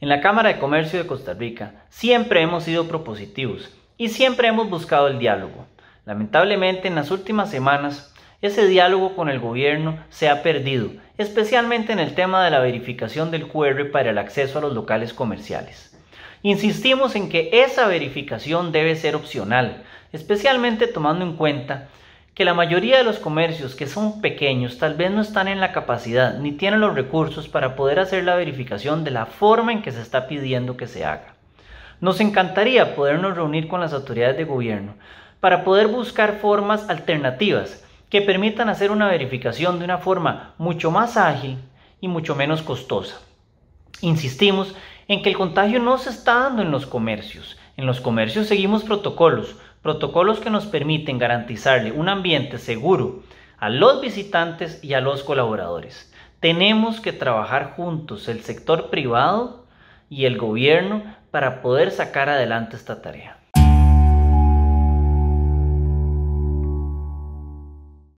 En la Cámara de Comercio de Costa Rica siempre hemos sido propositivos y siempre hemos buscado el diálogo. Lamentablemente en las últimas semanas ese diálogo con el gobierno se ha perdido, especialmente en el tema de la verificación del QR para el acceso a los locales comerciales. Insistimos en que esa verificación debe ser opcional, especialmente tomando en cuenta que la mayoría de los comercios que son pequeños tal vez no están en la capacidad ni tienen los recursos para poder hacer la verificación de la forma en que se está pidiendo que se haga. Nos encantaría podernos reunir con las autoridades de gobierno para poder buscar formas alternativas que permitan hacer una verificación de una forma mucho más ágil y mucho menos costosa. Insistimos en que el contagio no se está dando en los comercios. En los comercios seguimos protocolos, protocolos que nos permiten garantizarle un ambiente seguro a los visitantes y a los colaboradores. Tenemos que trabajar juntos, el sector privado y el gobierno, para poder sacar adelante esta tarea.